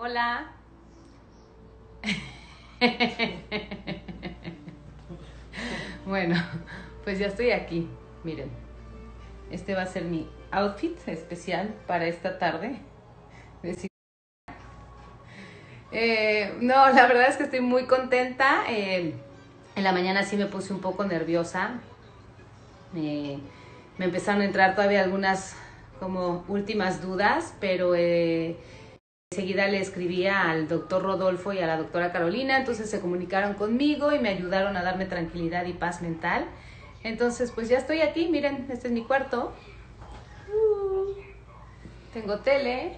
Hola. bueno, pues ya estoy aquí. Miren, este va a ser mi outfit especial para esta tarde. Eh, no, la verdad es que estoy muy contenta. Eh, en la mañana sí me puse un poco nerviosa. me empezaron a entrar todavía algunas como últimas dudas, pero eh, enseguida le escribía al doctor Rodolfo y a la doctora Carolina, entonces se comunicaron conmigo y me ayudaron a darme tranquilidad y paz mental. Entonces, pues ya estoy aquí, miren, este es mi cuarto. Tengo tele.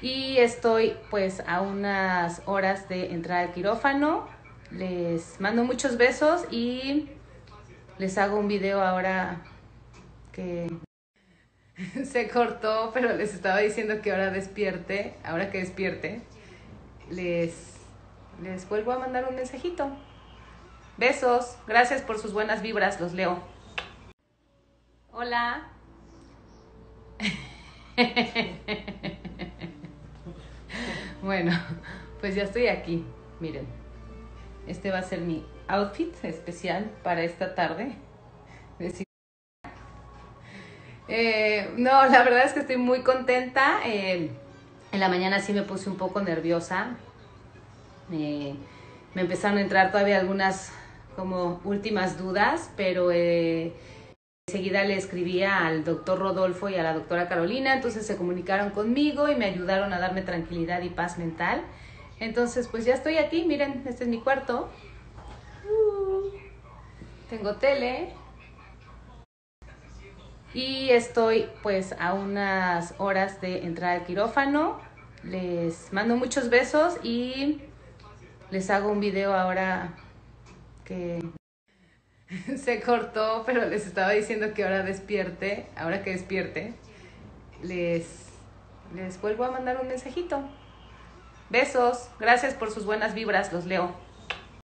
Y estoy pues a unas horas de entrar al quirófano. Les mando muchos besos y les hago un video ahora que se cortó, pero les estaba diciendo que ahora despierte, ahora que despierte, les, les vuelvo a mandar un mensajito. Besos, gracias por sus buenas vibras, los leo. Hola. bueno, pues ya estoy aquí, miren. Este va a ser mi outfit especial para esta tarde. Eh, no, la verdad es que estoy muy contenta. Eh, en la mañana sí me puse un poco nerviosa. me empezaron a entrar todavía algunas como últimas dudas, pero eh, enseguida le escribía al doctor Rodolfo y a la doctora Carolina, entonces se comunicaron conmigo y me ayudaron a darme tranquilidad y paz mental. Entonces, pues ya estoy aquí, miren, este es mi cuarto. Uh, tengo tele, y estoy pues a unas horas de entrar al quirófano. Les mando muchos besos y les hago un video ahora que se cortó, pero les estaba diciendo que ahora despierte, ahora que despierte, les, les vuelvo a mandar un mensajito. Besos, gracias por sus buenas vibras, los leo.